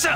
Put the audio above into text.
者